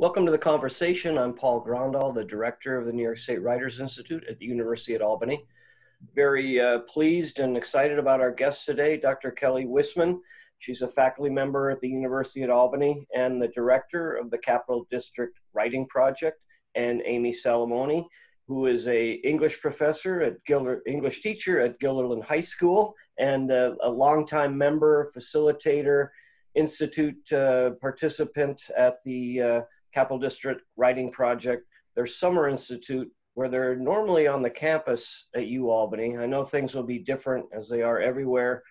Welcome to the conversation. I'm Paul Grondahl, the director of the New York State Writers Institute at the University at Albany. Very uh, pleased and excited about our guest today, Dr. Kelly Wissman. She's a faculty member at the University at Albany and the director of the Capital District Writing Project, and Amy Salamone, who is a English professor at Gilder, English teacher at Guilderland High School and a, a longtime member, facilitator, institute uh, participant at the uh, Capital District Writing Project, their summer institute, where they're normally on the campus at UAlbany. I know things will be different as they are everywhere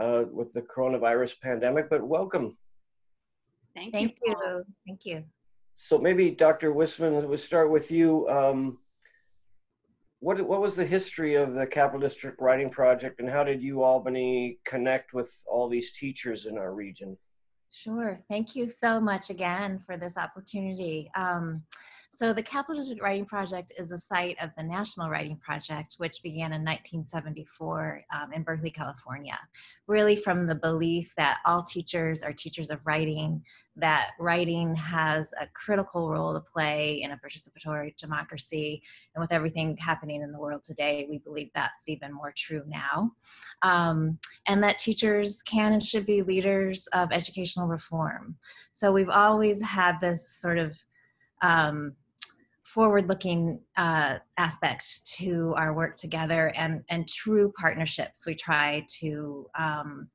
uh, with the coronavirus pandemic, but welcome. Thank, Thank you. you. Thank you. So maybe Dr. Wissman, we'll start with you. Um, what, what was the history of the Capital District Writing Project and how did UAlbany connect with all these teachers in our region? Sure. Thank you so much again for this opportunity. Um, so the Capital District Writing Project is a site of the National Writing Project, which began in 1974 um, in Berkeley, California. Really from the belief that all teachers are teachers of writing, that writing has a critical role to play in a participatory democracy. And with everything happening in the world today, we believe that's even more true now. Um, and that teachers can and should be leaders of educational reform. So we've always had this sort of um, forward-looking uh, aspect to our work together and, and true partnerships we try to um,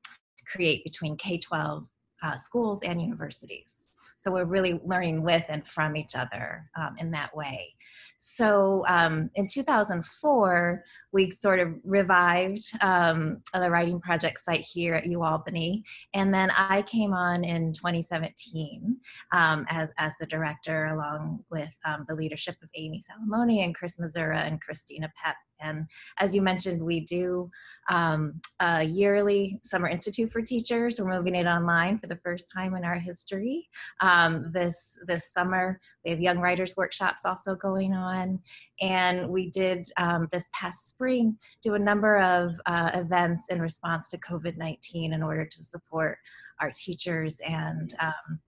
create between K-12 uh, schools and universities. So we're really learning with and from each other um, in that way. So um, in 2004, we sort of revived um, the writing project site here at UAlbany. And then I came on in 2017 um, as, as the director, along with um, the leadership of Amy Salamone and Chris Missoura and Christina Pep. And as you mentioned, we do um, a yearly Summer Institute for Teachers. We're moving it online for the first time in our history. Um, this, this summer, we have Young Writers Workshops also going on. And we did um, this past spring do a number of uh, events in response to COVID-19 in order to support our teachers and um,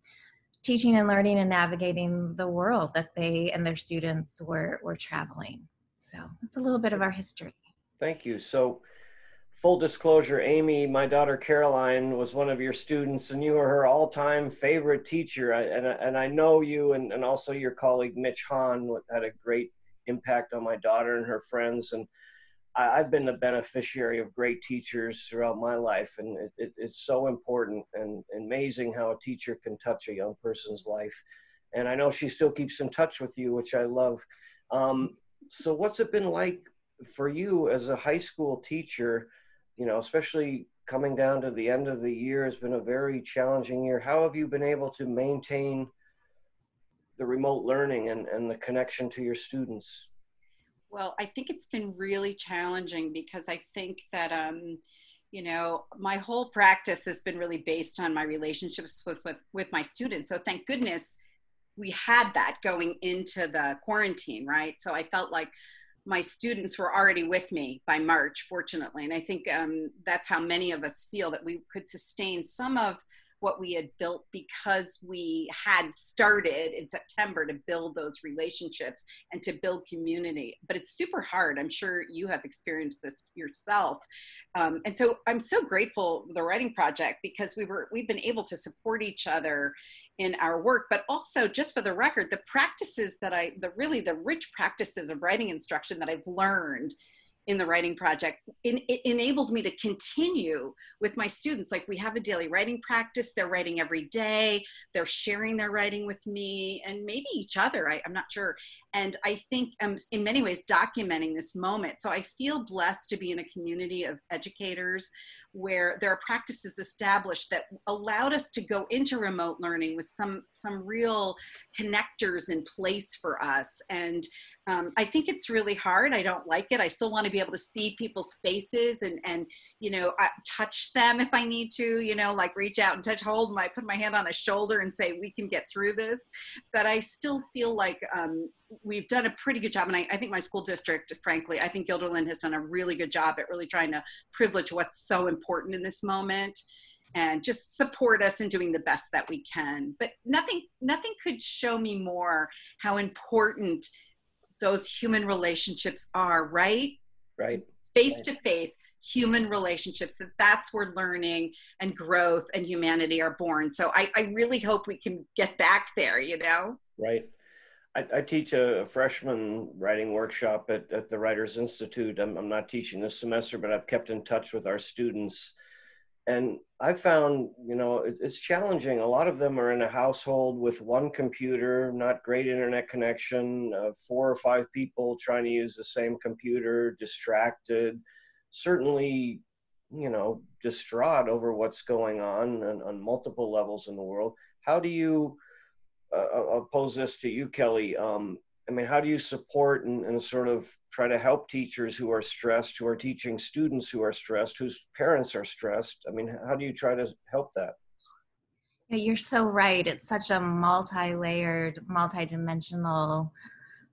teaching and learning and navigating the world that they and their students were, were traveling. So that's a little bit of our history. Thank you. So full disclosure, Amy, my daughter Caroline was one of your students and you were her all-time favorite teacher. And, and I know you and, and also your colleague Mitch Hahn had a great impact on my daughter and her friends. And I, have been the beneficiary of great teachers throughout my life. And it, it, it's so important and amazing how a teacher can touch a young person's life. And I know she still keeps in touch with you, which I love. Um, so what's it been like for you as a high school teacher, you know, especially coming down to the end of the year has been a very challenging year. How have you been able to maintain the remote learning and, and the connection to your students? Well, I think it's been really challenging because I think that, um, you know, my whole practice has been really based on my relationships with, with, with my students. So thank goodness we had that going into the quarantine, right? So I felt like my students were already with me by March, fortunately. And I think um, that's how many of us feel that we could sustain some of what we had built because we had started in September to build those relationships and to build community. But it's super hard. I'm sure you have experienced this yourself. Um, and so I'm so grateful the writing project because we were we've been able to support each other in our work, but also just for the record, the practices that I, the really the rich practices of writing instruction that I've learned in the writing project it, it enabled me to continue with my students. Like we have a daily writing practice. They're writing every day. They're sharing their writing with me and maybe each other. I, am not sure. And i think um, in many ways documenting this moment. So i feel blessed to be in a community of educators where there are practices established that allowed us to go into remote learning with some some real connectors in place for us. And um, i think it's really hard. I don't like it. I still want to be able to see people's faces and and you know touch them if i need to you know like reach out and touch hold my put my hand on a shoulder and say we can get through this. But i still feel like um, we've done a pretty good job and I, I, think my school district frankly i think Guilderland has done a really good job at really trying to privilege what's so important in this moment and just support us in doing the best that we can. But nothing, nothing could show me more how important those human relationships are, right? Right. Face to face human relationships, that that's where learning and growth and humanity are born. So I, I really hope we can get back there, you know? Right. I, I teach a, freshman writing workshop at, at the Writers Institute. I'm, I'm not teaching this semester, but I've kept in touch with our students and I found, you know, it, it's challenging. A lot of them are in a household with one computer, not great internet connection, uh, four or five people trying to use the same computer, distracted, certainly, you know, distraught over what's going on and, on multiple levels in the world. How do you I'll pose this to you, Kelly? Um, I mean, how do you support and, and, sort of try to help teachers who are stressed, who are teaching students who are stressed, whose parents are stressed? I mean, how do you try to help that? Yeah, you're so right. It's such a multi-layered, multi-dimensional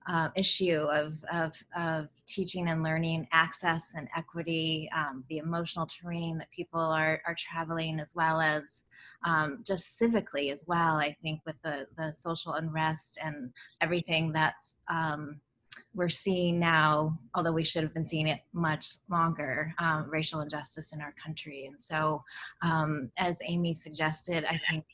uh, issue of, of, of teaching and learning access and equity, um, the emotional terrain that people are, are traveling, as well as um, just civically as well. I think with the, the social unrest and everything that's um, we're seeing now, although we should have been seeing it much longer, um, racial injustice in our country. And so, um, as Amy suggested, I think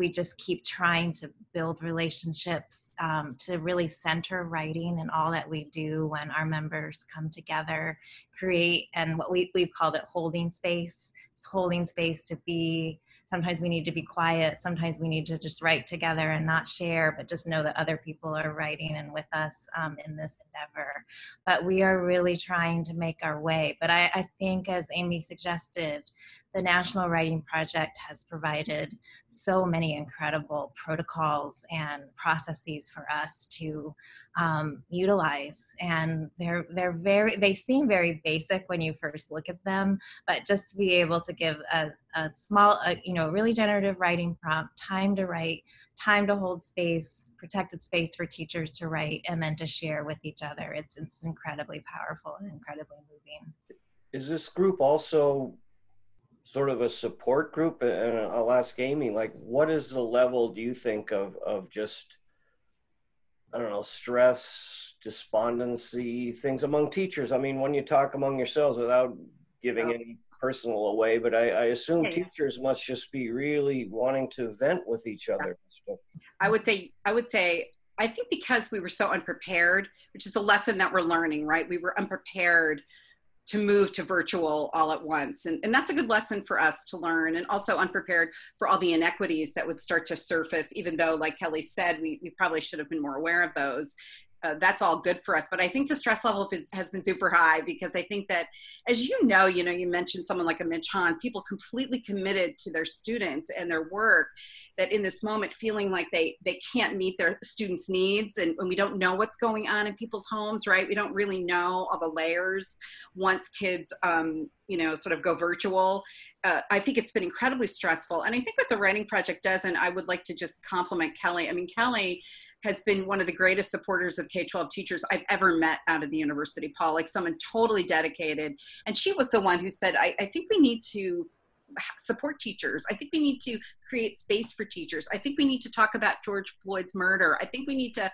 we just keep trying to build relationships um, to really center writing and all that we do when our members come together, create, and what we, we've called it holding space, just holding space to be sometimes we need to be quiet sometimes we need to just write together and not share but just know that other people are writing and with us um, in this endeavor. But we are really trying to make our way. But I, I think as amy suggested the National Writing Project has provided so many incredible protocols and processes for us to um, utilize, and they're they're very they seem very basic when you first look at them, but just to be able to give a, a small, a, you know, really generative writing prompt, time to write, time to hold space, protected space for teachers to write, and then to share with each other. It's it's incredibly powerful and incredibly moving. Is this group also sort of a support group and i'll ask amy like what is the level do you think of of just i don't know stress despondency things among teachers? I mean when you talk among yourselves without giving any personal away but i, I assume yeah. teachers must just be really wanting to vent with each other i would say i would say i think because we were so unprepared which is a lesson that we're learning right? We were unprepared to move to virtual all at once. And, and that's a good lesson for us to learn and also unprepared for all the inequities that would start to surface, even though, like Kelly said, we, we probably should have been more aware of those uh, that's all good for us. But I think the stress level has been super high because I think that, as you know, you know, you mentioned someone like a Mitch Hahn, people completely committed to their students and their work, that in this moment feeling like they they can't meet their students' needs, and, and we don't know what's going on in people's homes, right? We don't really know all the layers once kids um, you know sort of go virtual uh, i think it's been incredibly stressful. And i think what the writing project does and i would like to just compliment kelly i mean kelly has been one of the greatest supporters of k-12 teachers i've ever met out of the university paul like someone totally dedicated. And she was the one who said i, I think we need to support teachers. I think we need to create space for teachers. I think we need to talk about George Floyd's murder. I think we need to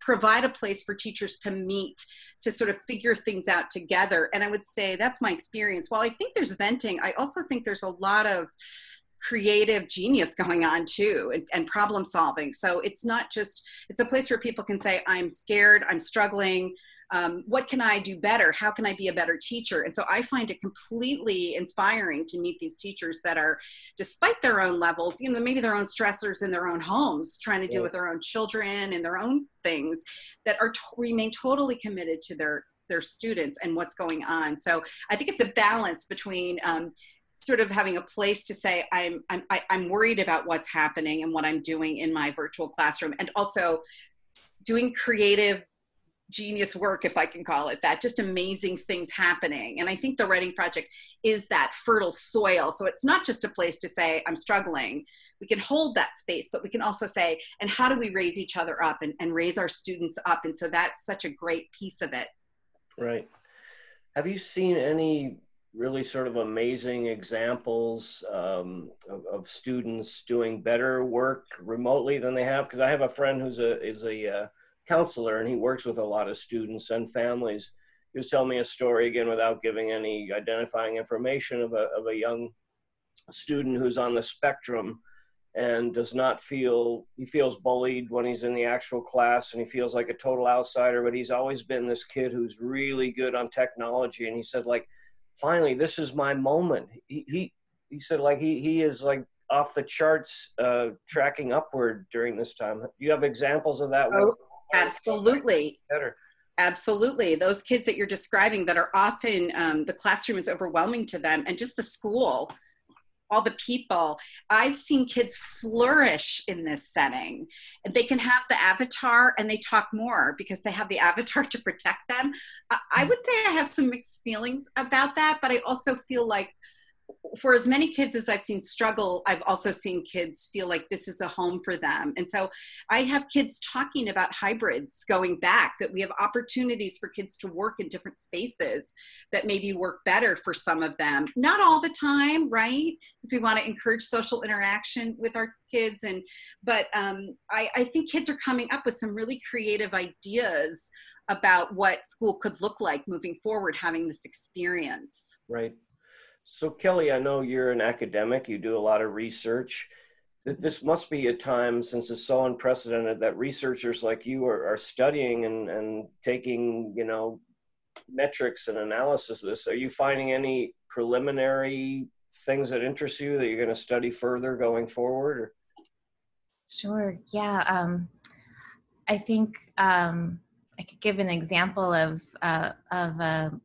provide a place for teachers to meet, to sort of figure things out together. And I would say that's my experience. While I think there's venting, I also think there's a lot of creative genius going on too and, and, problem solving so it's not just it's a place where people can say i'm scared i'm struggling um, what can I do better? How can I be a better teacher? And so I find it completely inspiring to meet these teachers that are, despite their own levels, you know, maybe their own stressors in their own homes, trying to deal with their own children and their own things, that are to- remain totally committed to their their students and what's going on. So I think it's a balance between um, sort of having a place to say I'm I'm I'm worried about what's happening and what I'm doing in my virtual classroom, and also doing creative genius work, if I can call it that, just amazing things happening. And I think the writing project is that fertile soil. So it's not just a place to say, I'm struggling. We can hold that space, but we can also say, and how do we raise each other up and, and raise our students up? And so that's such a great piece of it. Right. Have you seen any really sort of amazing examples um, of, of, students doing better work remotely than they have? Because I have a friend who's a is a uh, counselor and he works with a lot of students and families. He was telling me a story again without giving any identifying information of a of a young student who's on the spectrum and does not feel he feels bullied when he's in the actual class and he feels like a total outsider but he's always been this kid who's really good on technology and he said like finally this is my moment he he, he said like he he is like off the charts uh tracking upward during this time you have examples of that oh, absolutely better absolutely those kids that you're describing that are often um, the classroom is overwhelming to them and just the school all the people. I've seen kids flourish in this setting. And they can have the avatar and they talk more because they have the avatar to protect them. I would say I have some mixed feelings about that, but I also feel like for as many kids as I've seen struggle, I've also seen kids feel like this is a home for them. And so I have kids talking about hybrids going back, that we have opportunities for kids to work in different spaces that maybe work better for some of them. Not all the time, right? Because we want to encourage social interaction with our kids. And but um, I, I think kids are coming up with some really creative ideas about what school could look like moving forward, having this experience. Right. So, Kelly, I know you're an academic, you do a lot of research. This must be a time since it's so unprecedented that researchers like you are, are studying and, and taking, you know, metrics and analysis of this. Are you finding any preliminary things that interest you that you're going to study further going forward? Or? Sure. Yeah. Um, I think um, I could give an example of uh, of a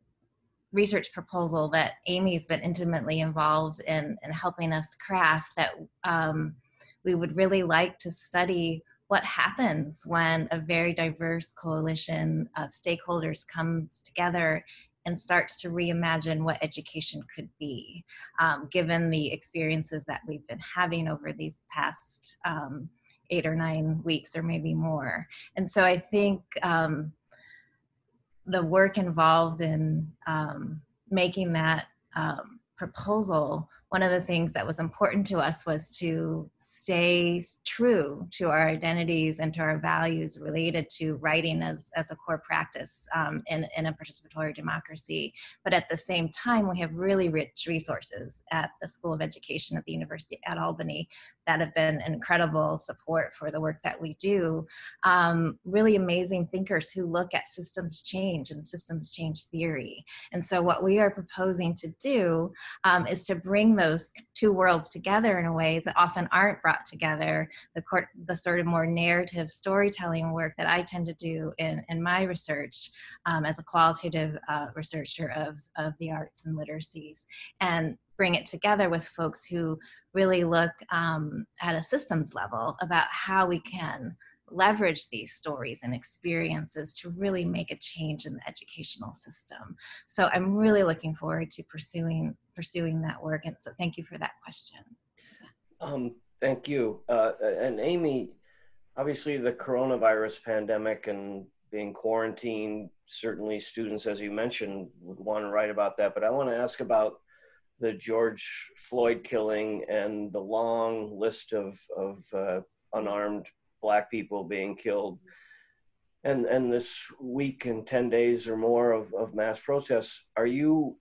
research proposal that Amy's been intimately involved in, in helping us craft that um, we would really like to study what happens when a very diverse coalition of stakeholders comes together and starts to reimagine what education could be, um, given the experiences that we've been having over these past um, eight or nine weeks, or maybe more. And so I think um, the work involved in um, making that um, proposal one of the things that was important to us was to stay true to our identities and to our values related to writing as, as a core practice um, in, in a participatory democracy. But at the same time, we have really rich resources at the School of Education at the University at Albany that have been incredible support for the work that we do. Um, really amazing thinkers who look at systems change and systems change theory. And so what we are proposing to do um, is to bring those two worlds together in a way that often aren't brought together. The, court, the sort of more narrative storytelling work that I tend to do in, in my research um, as a qualitative uh, researcher of, of the arts and literacies, and bring it together with folks who really look um, at a systems level about how we can leverage these stories and experiences to really make a change in the educational system. So I'm really looking forward to pursuing pursuing that work. And so thank you for that question. Um, thank you. Uh, and Amy, obviously the coronavirus pandemic and being quarantined, certainly students, as you mentioned, would want to write about that. But I want to ask about the George Floyd killing and the long list of, of uh, unarmed black people being killed and and this week and 10 days or more of, of mass protests are you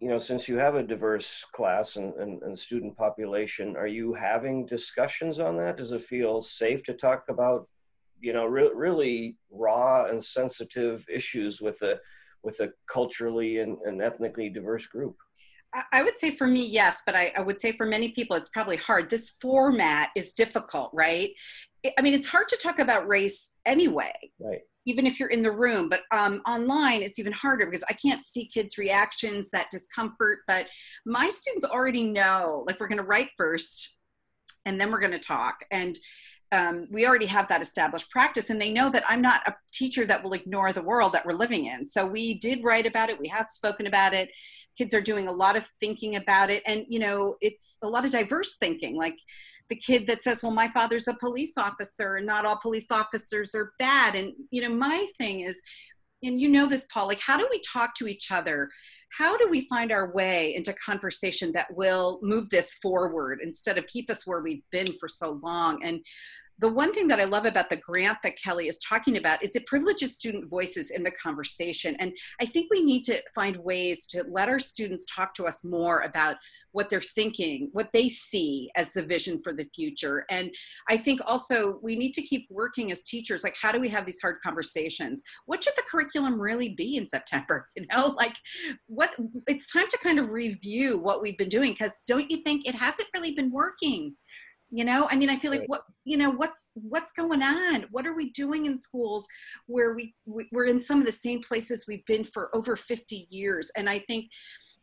you know since you have a diverse class and, and, and, student population are you having discussions on that does it feel safe to talk about you know re- really raw and sensitive issues with a with a culturally and, and ethnically diverse group I would say for me, yes, but I, I, would say for many people, it's probably hard. This format is difficult, right? I mean, it's hard to talk about race anyway, right? Even if you're in the room, but um, online it's even harder because I can't see kids' reactions, that discomfort. But my students already know, like, we're going to write first, and then we're going to talk, and um, we already have that established practice and they know that i'm not a teacher that will ignore the world that we're living in. So we did write about it. We have spoken about it. Kids are doing a lot of thinking about it. And you know it's a lot of diverse thinking. Like the kid that says well my father's a police officer and not all police officers are bad. And you know my thing is and you know this paul like how do we talk to each other? How do we find our way into conversation that will move this forward instead of keep us where we've been for so long? And the one thing that I love about the grant that Kelly is talking about is it privileges student voices in the conversation. And I think we need to find ways to let our students talk to us more about what they're thinking, what they see as the vision for the future. And I think also we need to keep working as teachers, like how do we have these hard conversations? What should the curriculum really be in September? You know, like what it's time to kind of review what we've been doing because don't you think it hasn't really been working? You know i mean i feel like what you know what's what's going on what are we doing in schools where we, we we're in some of the same places we've been for over 50 years and i think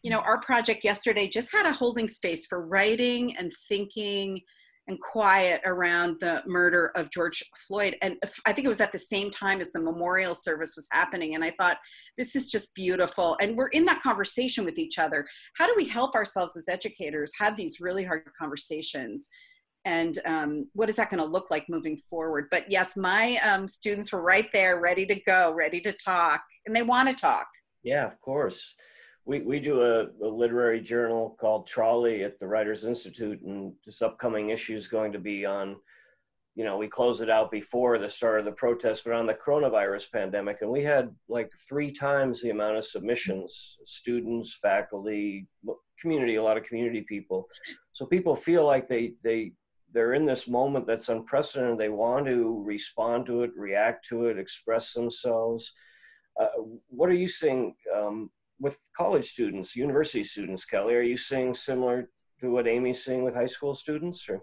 you know our project yesterday just had a holding space for writing and thinking and quiet around the murder of George Floyd. And I think it was at the same time as the memorial service was happening. And I thought, this is just beautiful. And we're in that conversation with each other. How do we help ourselves as educators have these really hard conversations? And um, what is that going to look like moving forward? But yes my um, students were right there ready to go ready to talk and they want to talk. Yeah of course. We, we do a, a, literary journal called trolley at the writers institute and this upcoming issue is going to be on you know we close it out before the start of the protest but on the coronavirus pandemic and we had like three times the amount of submissions students faculty community a lot of community people. So people feel like they they they're in this moment that's unprecedented. They want to respond to it, react to it, express themselves. Uh, what are you seeing um, with college students, university students, Kelly? Are you seeing similar to what Amy's seeing with high school students? Or?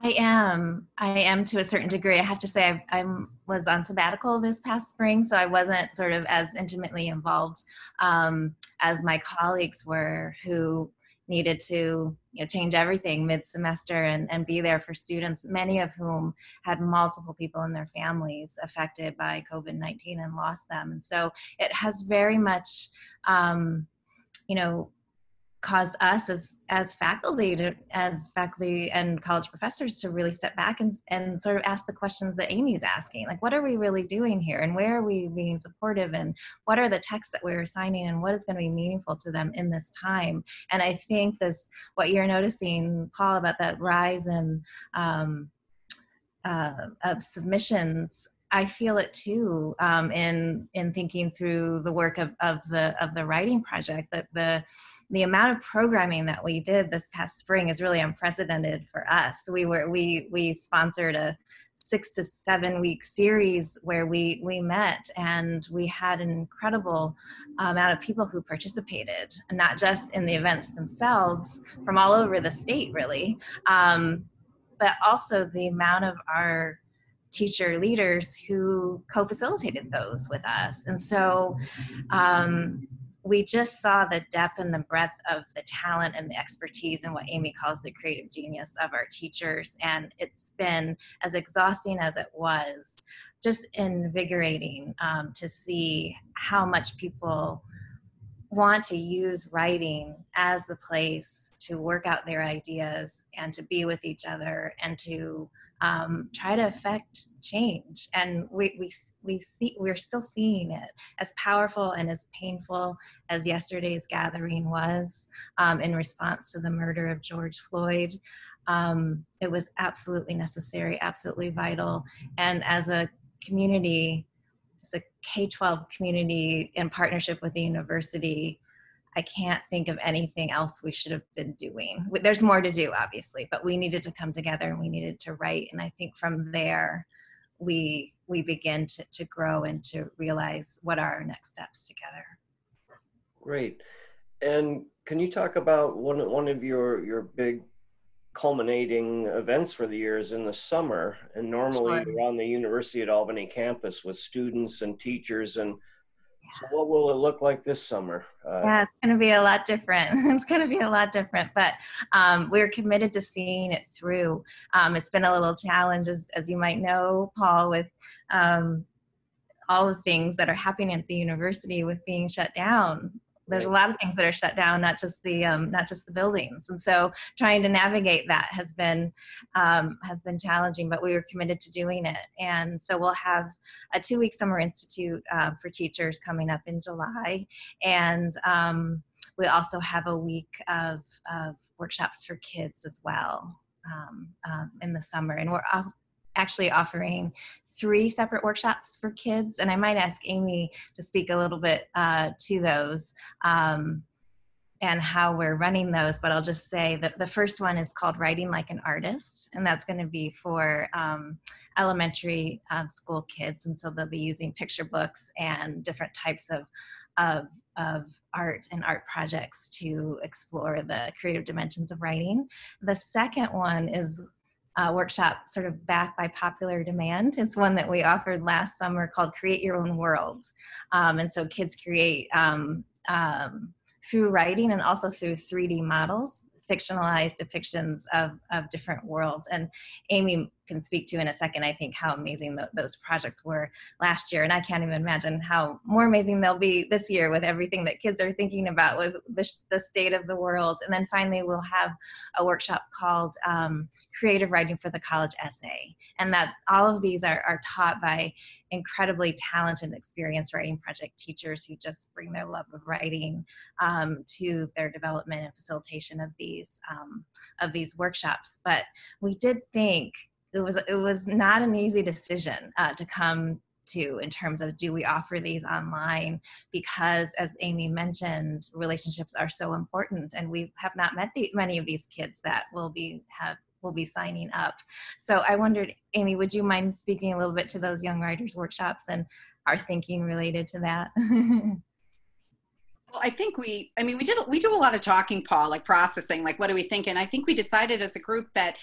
I am. I am to a certain degree. I have to say, I, was on sabbatical this past spring, so I wasn't sort of as intimately involved um, as my colleagues were, who needed to you know, change everything mid-semester and, and be there for students, many of whom had multiple people in their families affected by COVID-19 and lost them. And so it has very much, um, you know, caused us as as faculty to as faculty and college professors to really step back and and sort of ask the questions that Amy's asking like what are we really doing here and where are we being supportive and what are the texts that we're assigning and what is going to be meaningful to them in this time? And I think this what you're noticing Paul about that rise in um, uh, of submissions I feel it too um, in in thinking through the work of, of the of the writing project that the the amount of programming that we did this past spring is really unprecedented for us. We were we we sponsored a six to seven week series where we we met and we had an incredible amount of people who participated, not just in the events themselves from all over the state, really, um, but also the amount of our teacher leaders who co-facilitated those with us and so um, we just saw the depth and the breadth of the talent and the expertise and what Amy calls the creative genius of our teachers. And it's been as exhausting as it was, just invigorating um, to see how much people want to use writing as the place to work out their ideas and to be with each other and to um, try to affect change. And we, we, we see, we're still seeing it as powerful and as painful as yesterday's gathering was um, in response to the murder of George Floyd. Um, it was absolutely necessary, absolutely vital. And as a community, as a K-12 community in partnership with the university, I can't think of anything else we should have been doing. There's more to do, obviously, but we needed to come together and we needed to write. And I think from there, we we begin to, to grow and to realize what are our next steps together. Great. And can you talk about one one of your your big culminating events for the year is in the summer and normally sure. you're on the University at Albany campus with students and teachers and so what will it look like this summer? Uh, yeah, it's going to be a lot different. it's going to be a lot different, but um, we're committed to seeing it through. Um, it's been a little challenge, as, as you might know, Paul, with um, all the things that are happening at the university with being shut down there's a lot of things that are shut down not just the um, not just the buildings. And so trying to navigate that has been um, has been challenging but we were committed to doing it. And so we'll have a two week summer institute uh, for teachers coming up in july. And um, we also have a week of, of workshops for kids as well um, um, in the summer. And we're actually offering three separate workshops for kids, and I might ask Amy to speak a little bit uh, to those um, and how we're running those. But I'll just say that the first one is called Writing Like an Artist, and that's going to be for um, elementary um, school kids, and so they'll be using picture books and different types of of of art and art projects to explore the creative dimensions of writing. The second one is uh, workshop sort of back by popular demand. It's one that we offered last summer called Create Your Own World. Um, and so kids create um, um, through writing and also through 3D models fictionalized depictions of, of different worlds. And Amy can speak to in a second, I think, how amazing those projects were last year. And I can't even imagine how more amazing they'll be this year with everything that kids are thinking about with the, the state of the world. And then finally, we'll have a workshop called um, creative writing for the college essay. And that all of these are, are taught by incredibly talented and experienced writing project teachers who just bring their love of writing um, to their development and facilitation of these um, of these workshops. But we did think it was it was not an easy decision uh, to come to in terms of do we offer these online because as amy mentioned relationships are so important and we have not met the, many of these kids that will be have will be signing up. So I wondered, Amy, would you mind speaking a little bit to those young writers workshops and our thinking related to that? Well, I think we, I mean, we did, we do a lot of talking, Paul, like processing, like what do we think? And I think we decided as a group that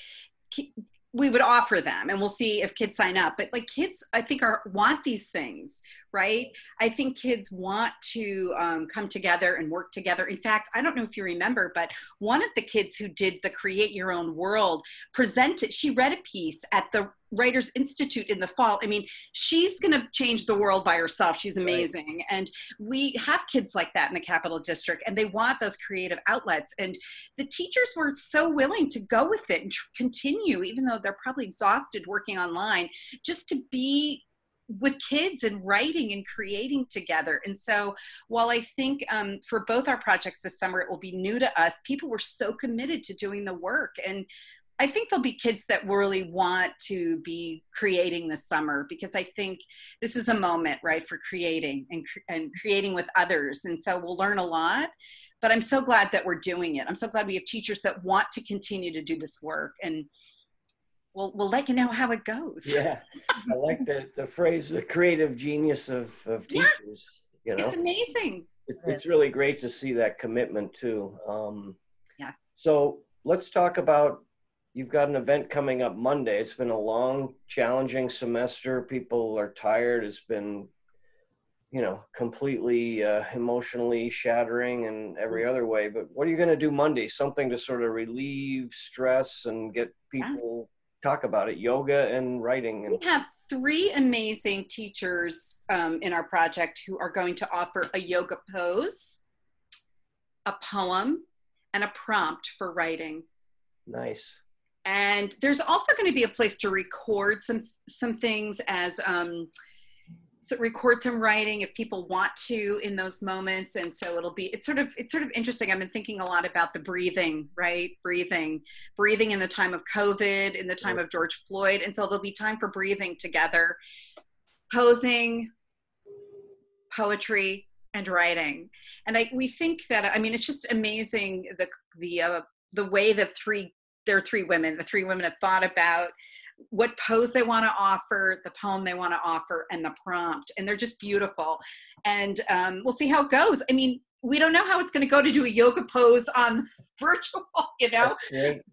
we would offer them and we'll see if kids sign up but like kids i think are want these things right i think kids want to um, come together and work together in fact i don't know if you remember but one of the kids who did the create your own world presented she read a piece at the Writers Institute in the fall. I mean, she's going to change the world by herself. She's amazing. Right. And we have kids like that in the Capital District, and they want those creative outlets. And the teachers were so willing to go with it and continue, even though they're probably exhausted working online, just to be with kids and writing and creating together. And so, while I think um, for both our projects this summer, it will be new to us, people were so committed to doing the work. And I think there'll be kids that really want to be creating this summer because I think this is a moment, right, for creating and, and creating with others. And so we'll learn a lot, but I'm so glad that we're doing it. I'm so glad we have teachers that want to continue to do this work and we'll, we'll let you know how it goes. Yeah, I like the, the phrase, the creative genius of, of teachers. Yes, you know? It's amazing. It, it's really great to see that commitment too. Um, yes. So let's talk about you've got an event coming up Monday. It's been a long, challenging semester. People are tired. It's been, you know, completely uh, emotionally shattering and every other way. But what are you going to do Monday? Something to sort of relieve stress and get people yes. Talk about it. Yoga and writing. And- we have three amazing teachers um, in our project who are going to offer a yoga pose, a poem, and a prompt for writing. Nice and there's also going to be a place to record some some things as um, so record some writing if people want to in those moments and so it'll be it's sort of it's sort of interesting. I've been thinking a lot about the breathing right? Breathing breathing in the time of covid in the time of george floyd and so there'll be time for breathing together. Posing poetry and writing. And i we think that i mean it's just amazing the the uh, the way the three there are three women. The three women have thought about what pose they want to offer, the poem they want to offer, and the prompt. And they're just beautiful. And um, we'll see how it goes. I mean, we don't know how it's going to go to do a yoga pose on virtual, you know,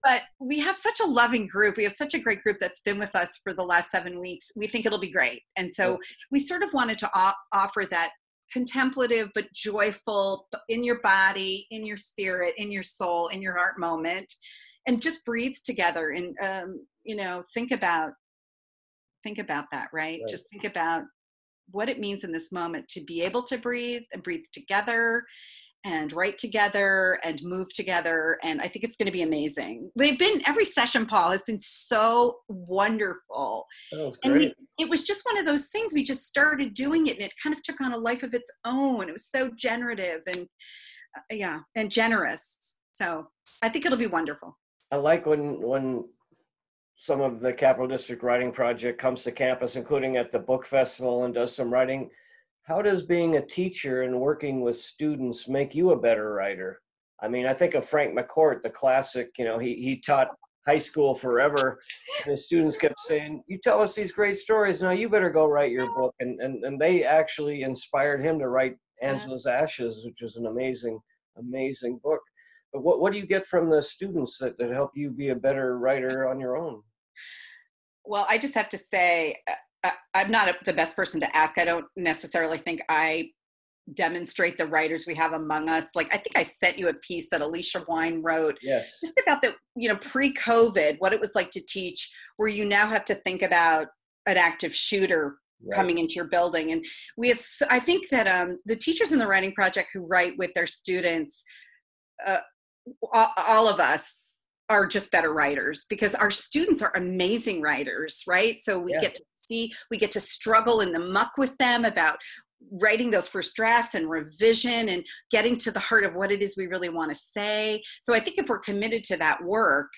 but we have such a loving group. We have such a great group that's been with us for the last seven weeks. We think it'll be great. And so we sort of wanted to o- offer that contemplative but joyful in your body, in your spirit, in your soul, in your heart moment and just breathe together and um, you know think about think about that right? right just think about what it means in this moment to be able to breathe and breathe together and write together and move together. And I think it's going to be amazing. They've been, every session, Paul, has been so wonderful. That was great. it was just one of those things. We just started doing it and it kind of took on a life of its own. It was so generative and, uh, yeah, and generous. So I think it'll be wonderful. I like when when some of the Capital District Writing Project comes to campus, including at the book festival, and does some writing. How does being a teacher and working with students make you a better writer? I mean, I think of Frank McCourt, the classic. You know, he he taught high school forever, and his students kept saying, "You tell us these great stories. Now you better go write your book." And and and they actually inspired him to write Angela's Ashes, which is an amazing amazing book. What what do you get from the students that, that help you be a better writer on your own? Well, I just have to say, uh, I'm not a, the best person to ask. I don't necessarily think I demonstrate the writers we have among us. Like I think I sent you a piece that Alicia Wine wrote Yeah. just about the, you know, pre-COVID, what it was like to teach, where you now have to think about an active shooter Right. coming into your building. And we have, i think that um, the teachers in the writing project who write with their students, uh, all, of us are just better writers because our students are amazing writers, right? So we Yeah. get to see, we get to struggle in the muck with them about writing those first drafts and revision and getting to the heart of what it is we really want to say. So I think if we're committed to that work,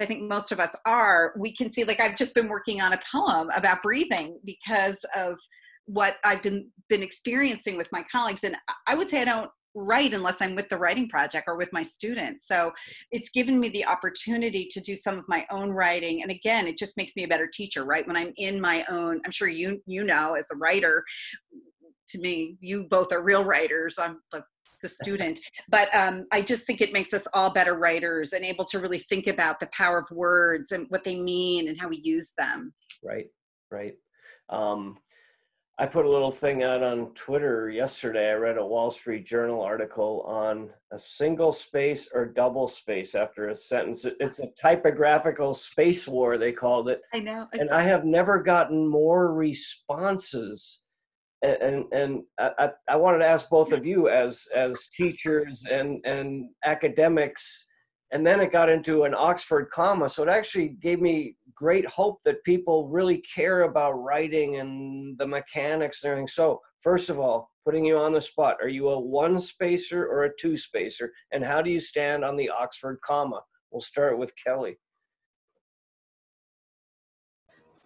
I think most of us are, we can see like I've just been working on a poem about breathing because of what I've been been experiencing with my colleagues and I would say I don't write unless I'm with the writing project or with my students. So it's given me the opportunity to do some of my own writing and again it just makes me a better teacher, right? When I'm in my own I'm sure you you know as a writer to me you both are real writers. I'm the the student but um, i just think it makes us all better writers and able to really think about the power of words and what they mean and how we use them right right um, i put a little thing out on twitter yesterday. I read a wall street journal article on a single space or double space after a sentence. It's a typographical space war they called it. I know and i have never gotten more responses. And and, and I, I I wanted to ask both of you as as teachers and and academics and then it got into an oxford comma. So it actually gave me great hope that people really care about writing and the mechanics and everything. So first of all putting you on the spot are you a one spacer or a two spacer and how do you stand on the oxford comma? We'll start with kelly.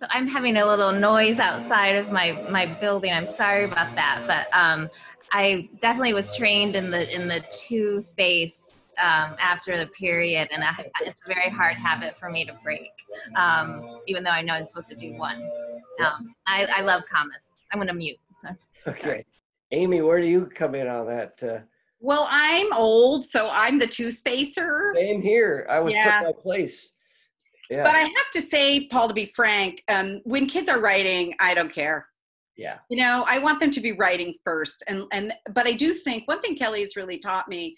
So I'm having a little noise outside of my my building. I'm sorry about that, but um, I definitely was trained in the in the two space um, after the period, and I, it's a very hard habit for me to break. Um, even though I know I'm supposed to do one. Um, I, I love commas. I'm gonna mute. So okay amy where do you come in on that uh, well i'm old so i'm the two spacer Same here. I was Yeah. put my place. Yeah. but i have to say paul to be frank um, when kids are writing i don't care yeah. you know i want them to be writing first and and but i do think one thing kelly has really taught me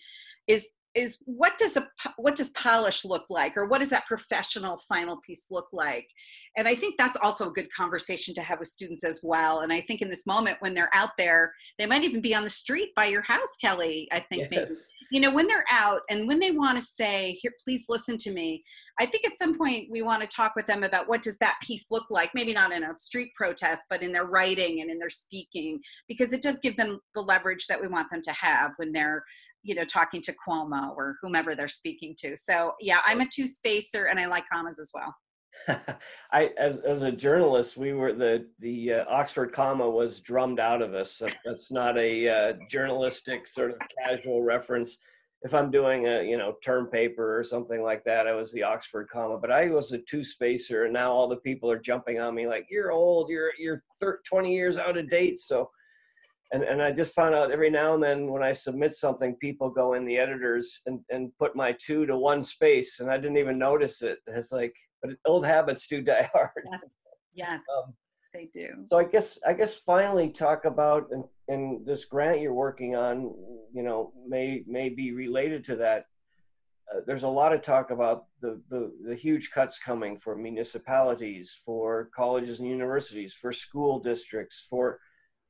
is is what does a what does polish look like or what does that professional final piece look like? And i think that's also a good conversation to have with students as well and i think in this moment when they're out there they might even be on the street by your house kelly i think maybe. You know when they're out and when they want to say here please listen to me i think at some point we want to talk with them about what does that piece look like maybe not in a street protest but in their writing and in their speaking because it does give them the leverage that we want them to have when they're you know talking to cuomo or whomever they're speaking to so yeah i'm a two spacer and i like commas as well I as as a journalist, we were the the uh, Oxford comma was drummed out of us. That's not a uh, journalistic sort of casual reference. If I'm doing a you know term paper or something like that, I was the Oxford comma. But I was a two spacer, and now all the people are jumping on me like you're old, you're you're thir- 20 years out of date. So. And, and I just found out every now and then when I submit something, people go in the editors and, and put my two to one space, and I didn't even notice it. It's like, but old habits do die hard. yes yes Um, they do So I guess I guess finally talk about and, and this grant you're working on, you know, may may be related to that. Uh, there's a lot of talk about the, the the huge cuts coming for municipalities, for colleges and universities, for school districts, for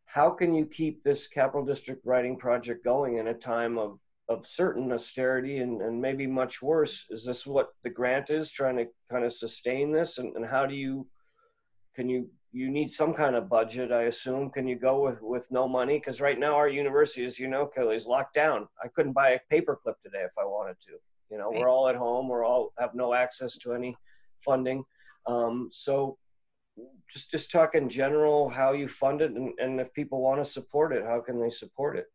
how can you keep this capital district writing project going in a time of of certain austerity and, and maybe much worse. Is this what the grant is trying to kind of sustain this? And, and how do you, can you, you need some kind of budget, I assume. Can you go with, with no money? Because right now our university, as you know, Kelly, is locked down. I couldn't buy a paperclip today if I wanted to. You know, right. we're all at home. We're all have no access to any funding. Um, so just just talk in general how you fund it and, and if people want to support it, how can they support it?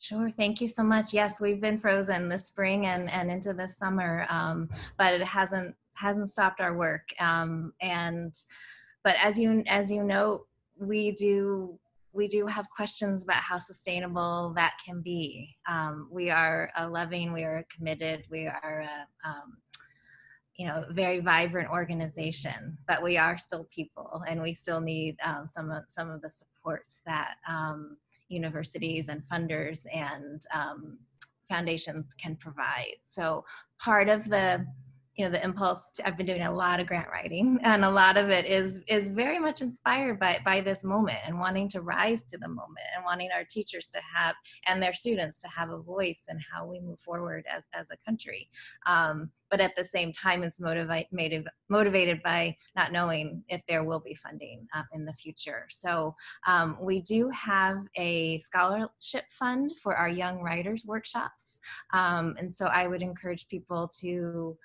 Sure. Thank you so much. Yes, we've been frozen this spring and, and into the summer, um, but it hasn't hasn't stopped our work. Um, and but as you as you know, we do we do have questions about how sustainable that can be. Um, we are a loving, we are committed, we are a um, you know very vibrant organization, but we are still people, and we still need um, some of some of the supports that um, universities and funders and um, foundations can provide. So part of the you know the impulse to, i've been doing a lot of grant writing and a lot of it is is very much inspired by by this moment and wanting to rise to the moment and wanting our teachers to have and their students to have a voice in how we move forward as as a country. Um, but at the same time it's motivated motivated by not knowing if there will be funding uh, in the future. So um, we do have a scholarship fund for our young writers workshops. Um, and so i would encourage people to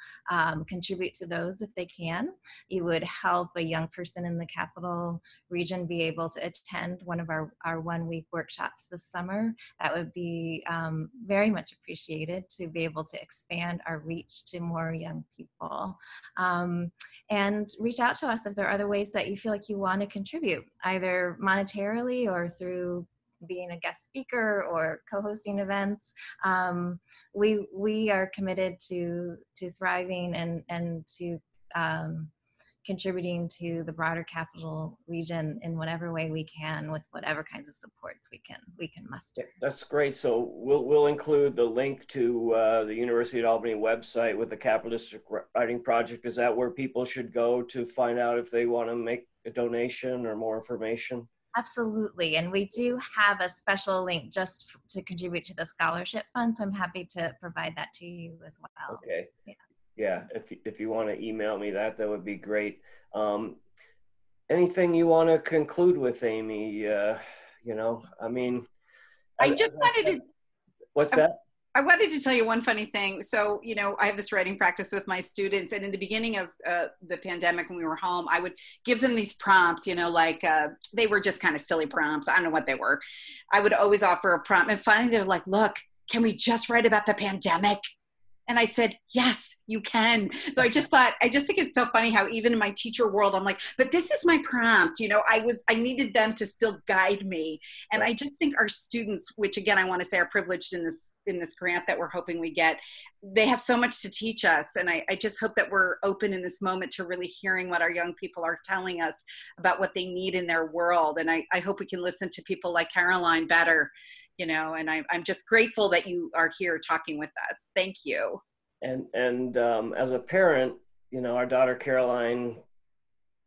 um, contribute to those if they can it would help a young person in the capital region be able to attend one of our, our one week workshops this summer that would be um, very much appreciated to be able to expand our reach to more young people. Um, and reach out to us if there are other ways that you feel like you want to contribute, either monetarily or through being a guest speaker or co-hosting events. Um, we we are committed to to thriving and and to um, contributing to the broader capital region in whatever way we can with whatever kinds of supports we can we can muster. That's great. So we'll we'll include the link to uh, the university of albany website with the capital district writing project. Is that where people should go to find out if they want to make a donation or more information Absolutely. And we do have a special link just to contribute to the scholarship fund. So I'm happy to provide that to you as well. Okay. Yeah yeah if, if you want to email me that that would be great um, anything you want to conclude with amy uh, you know i mean i, I just wanted to what's that I wanted to tell you one funny thing. So, you know, I have this writing practice with my students, and in the beginning of uh, the pandemic, when we were home, I would give them these prompts. You know, like uh, they were just kind of silly prompts. I don't know what they were. I would always offer a prompt, and finally, they're like, "Look, can we just write about the pandemic?" And I said, yes, you can. So I just thought, I just think it's so funny how even in my teacher world, I'm like, but this is my prompt. You know, I was, I needed them to still guide me. And I just think our students, which again, I want to say are privileged in this, in this grant that we're hoping we get, they have so much to teach us. And I, I just hope that we're open in this moment to really hearing what our young people are telling us about what they need in their world. And I, I hope we can listen to people like Caroline better you know and I, i'm just grateful that you are here talking with us thank you and and um, as a parent you know our daughter caroline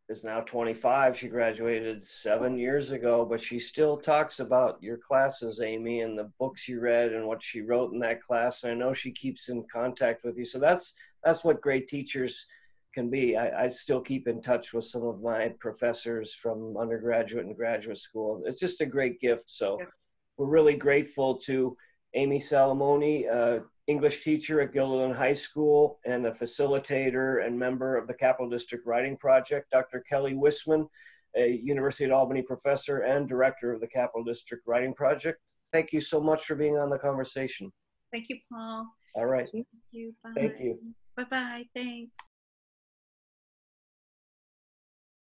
is now 25 she graduated seven years ago but she still talks about your classes amy and the books you read and what she wrote in that class and i know she keeps in contact with you. So that's that's what great teachers can be. I, I still keep in touch with some of my professors from undergraduate and graduate school. It's just a great gift. So we're really grateful to Amy Salamone, uh, English teacher at Guilderland High School and a facilitator and member of the Capital District Writing Project, Dr. Kelly Wissman, a University of Albany professor and director of the Capital District Writing Project. Thank you so much for being on the conversation. Thank you, Paul. All right. Thank you. Bye. Thank you. Bye-bye. Thanks.